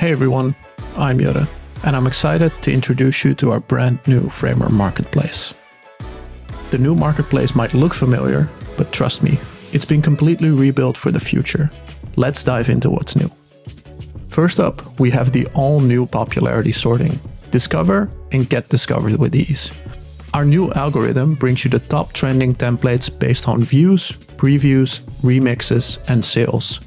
Hey everyone, I'm Yoda, and I'm excited to introduce you to our brand new Framer Marketplace. The new marketplace might look familiar, but trust me, it's been completely rebuilt for the future. Let's dive into what's new. First up, we have the all new popularity sorting. Discover and get discovered with ease. Our new algorithm brings you the top trending templates based on views, previews, remixes, and sales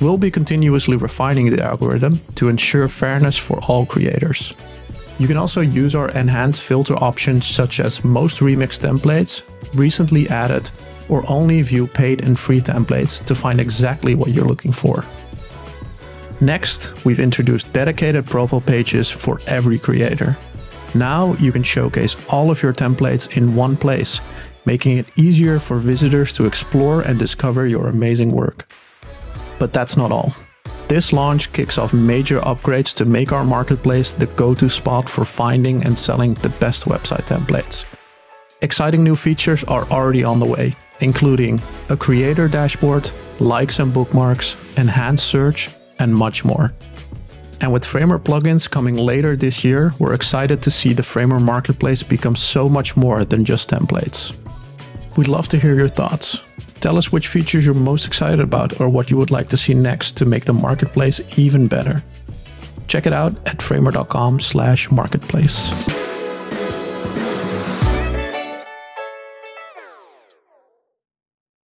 We'll be continuously refining the algorithm to ensure fairness for all creators. You can also use our enhanced filter options such as most remix templates, recently added, or only view paid and free templates to find exactly what you're looking for. Next, we've introduced dedicated profile pages for every creator. Now you can showcase all of your templates in one place, making it easier for visitors to explore and discover your amazing work. But that's not all. This launch kicks off major upgrades to make our marketplace the go-to spot for finding and selling the best website templates. Exciting new features are already on the way, including a creator dashboard, likes and bookmarks, enhanced search, and much more. And with Framer plugins coming later this year, we're excited to see the Framer marketplace become so much more than just templates. We'd love to hear your thoughts. Tell us which features you're most excited about or what you would like to see next to make the marketplace even better. Check it out at framer.com slash marketplace.